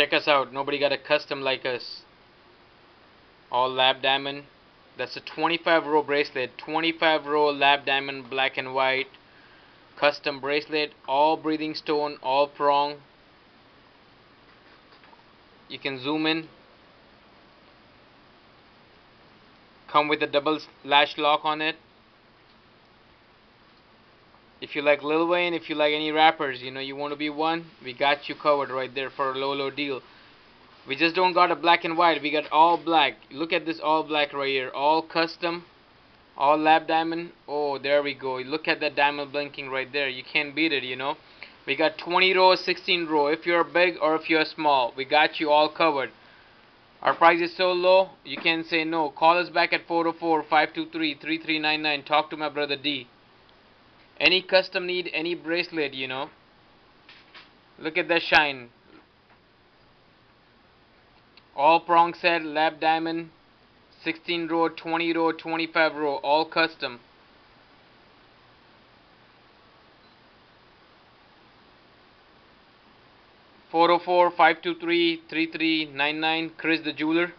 check us out. Nobody got a custom like us. All lab diamond. That's a 25 row bracelet. 25 row lab diamond black and white. Custom bracelet. All breathing stone. All prong. You can zoom in. Come with a double latch lock on it if you like Lil Wayne, if you like any rappers, you know, you want to be one, we got you covered right there for a low, low deal. We just don't got a black and white, we got all black. Look at this all black right here, all custom, all lab diamond. Oh, there we go. Look at that diamond blinking right there. You can't beat it, you know. We got 20 row, 16 row. If you're big or if you're small, we got you all covered. Our price is so low, you can't say no. Call us back at 404-523-3399. Talk to my brother D any custom need any bracelet you know. Look at that shine. All prong set lab diamond 16 row 20 row 25 row all custom. Four zero four five two three three three nine nine Chris Da Jeweler